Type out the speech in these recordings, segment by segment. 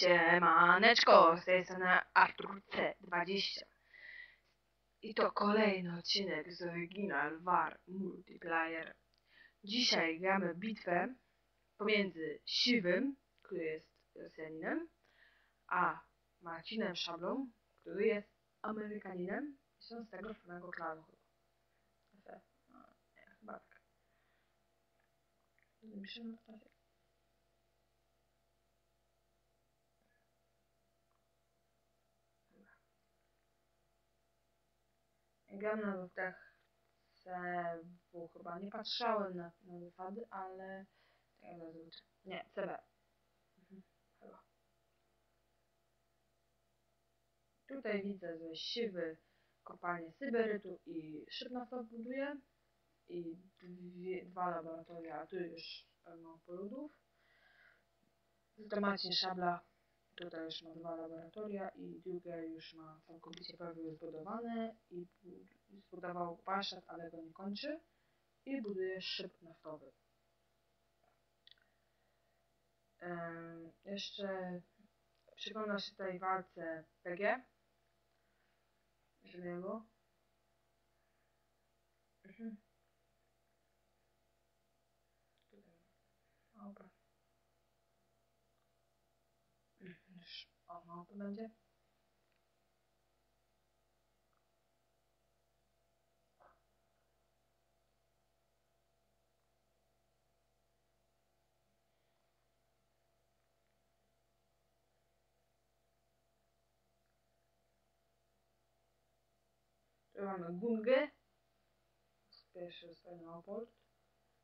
Siemaneczko, z tej strony Artur C20 i to kolejny odcinek z Original War Multiplayer. Dzisiaj gramy bitwę pomiędzy Siwym, który jest Rosjaninem, a Marcinem Szablą, który jest Amerykaninem są z tego samego klanu chyba. No, chyba tak. Myślę, że Gram na lutach CW chyba. Nie patrzałem na, na wysady, ale tak jak zazwyczaj. Nie, CB. Mhm, chyba. Tutaj widzę, że siwy kopalnię syberytu i szybnawta buduje i dwie, dwa laboratoria, a tu już pełno poludów. Tutaj Marcin Szabla Tutaj już ma dwa laboratoria i drugie już ma całkowicie prawie zbudowane i zbudował warsztat, ale go nie kończy i buduje szyb naftowy. Jeszcze przygląda się tej walce PG. Żywego. Mhm. Już o małpy będzie. Tu mamy Gungę. Pierwszy zostaje na port.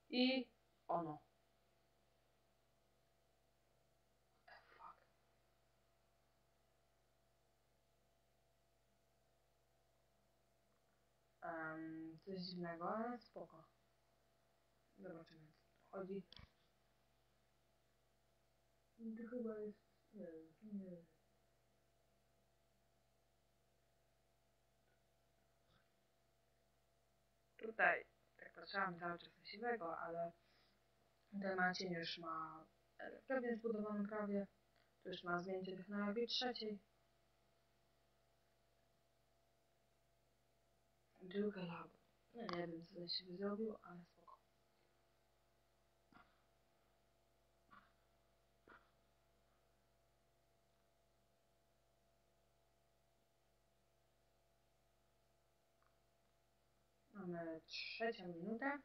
I ono. um, coś dziwnego, ale spoko. Zobaczymy, chodzi. To chyba jest... nie nie. Tutaj, tak patrzyłam cały czas na siwego, ale ten Marcin już ma prawie zbudowany prawie. To już ma zdjęcie technologii trzeciej. druga lab. No nie wiem, co się zrobił, ale spoko. Mamy trzecią minutę.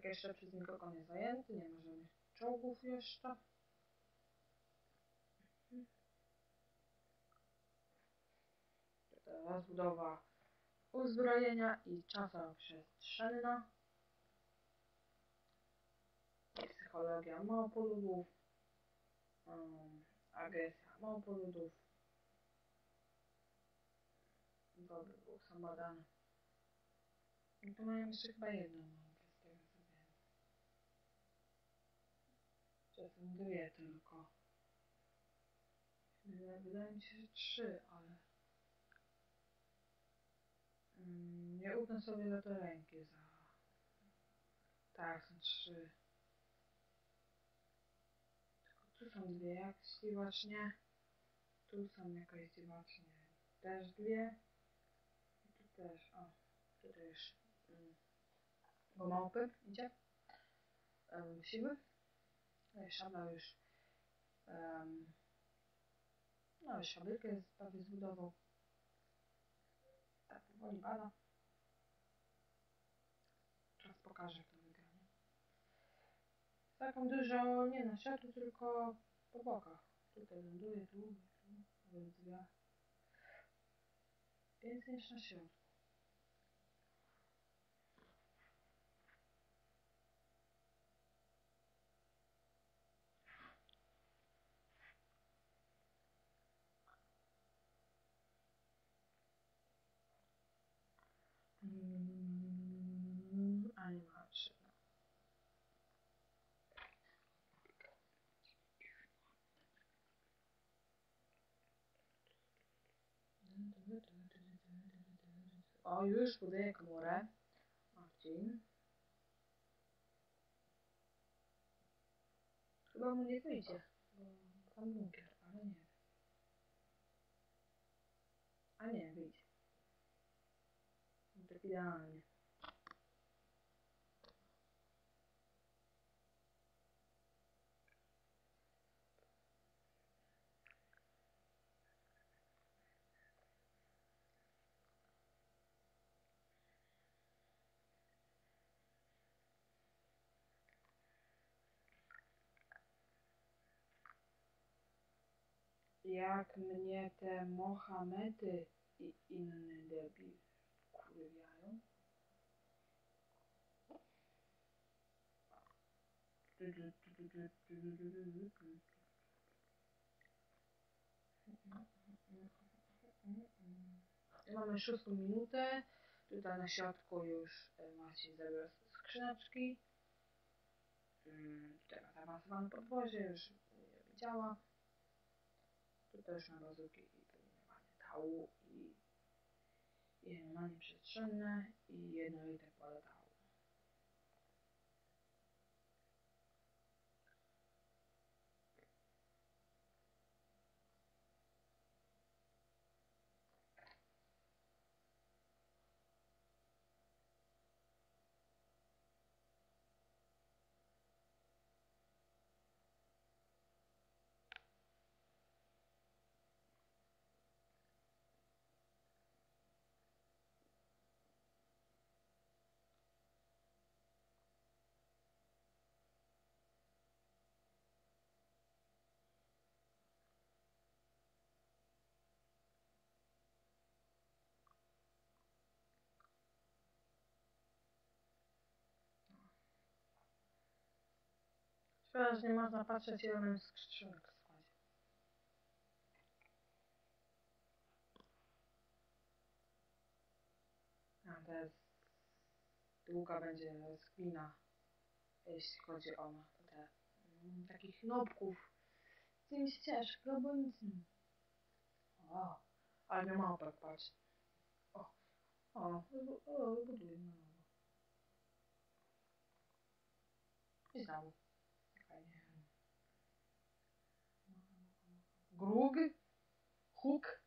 Środek jeszcze przez nikogo nie zajęty, nie ma żadnych czołgów jeszcze. Rozbudowa uzbrojenia i czasa przestrzenna. Psychologia małpoludów. Um, agresja małpoludów. Dobry był sam badany. I tu mają jeszcze chyba jedną. Dwie tylko. Wydaje mi się, że trzy, ale... Mm, nie utnę sobie za to ręki za... Tak, są trzy. Tylko tu są dwie, jak dziwacznie. Tu są jakaś dziwacznie. Też dwie. I tu też, o. Tu też. Mm. Bo małpy, idzie? Um, siły. Szabla już um, no fabrykę prawie zbudował. Tak powoli bada. Czas pokaże, jak to. Nie? Taką dużo nie na środku, tylko po bokach. Tutaj ląduje, tu, tu, na środku. Mm, a nie ma trzy. O, już buduje komorę. Marcin. Chyba mu nie wyjdzie. Bo tam ale nie. A nie, wyjdzie. Idealnie. Jak mnie te Mohamedy i inny debil kurwiają. Mamy szóstą minutę. Tutaj na środku już e, Maciej zabiera skrzyneczki. Mm, Tutaj ma zaawansowane podwozie, już nie działa. Ma bazuki i dominowanie tału i i przestrzenne i jednolite pole tału. Że nie można patrzeć ile mam skrzynek w składzie. A teraz długa będzie skmina, jeśli chodzi o no, te mm, takich nopków. Z tym ścieżkę, bo nic nie. O, ale nie małpek, patrz. O, o, o na nowo. I znowu. Huk,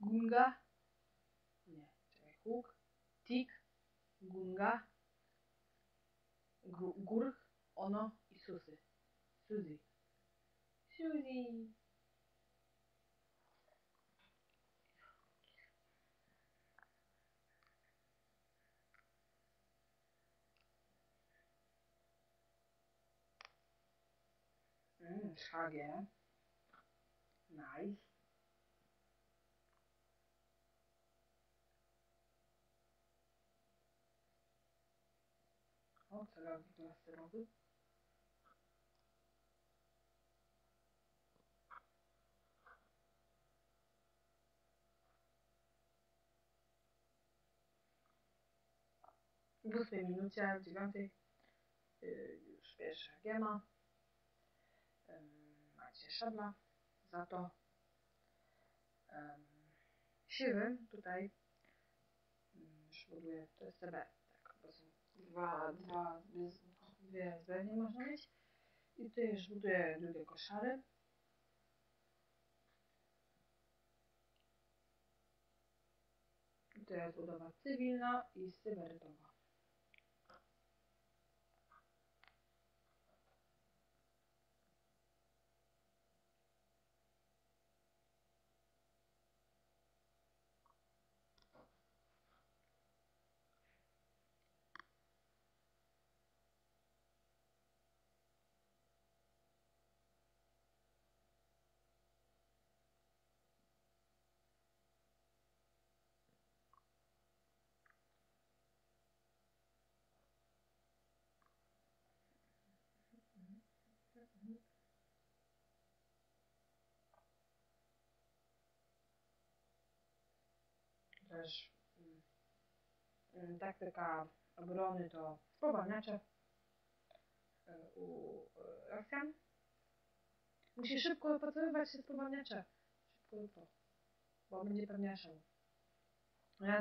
gunga. Nie, czekaj, huk, tik, gunga, gur, ono i susy. Suzy. Suzy. Mm, szwagier. Nice. Celownik laserowy. W ósmej minucie, w dziewiątej yy, już pierwsza giema. Ym, macie szabla za to. Siwy tutaj ym, już buduję, to jest CB, tak, bo są dwa, dwa, dwie zbrojnie można mieć. I tutaj już buduję drugie koszary. To jest budowa cywilna i cyberytowa. Też mm, taktyka obrony to spowalniacze y, u Rosjan. Musi szybko opanowywać się spowalniacze. Szybko to, bo będzie pewniaszał. Ja